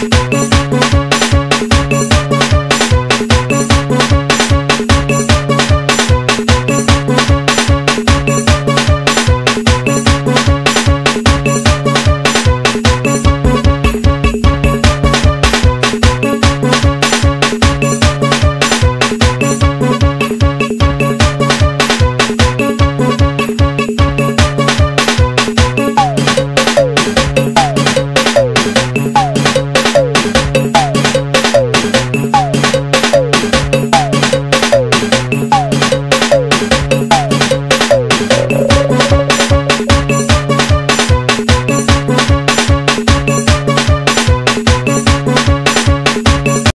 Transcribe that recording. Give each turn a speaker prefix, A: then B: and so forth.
A: Música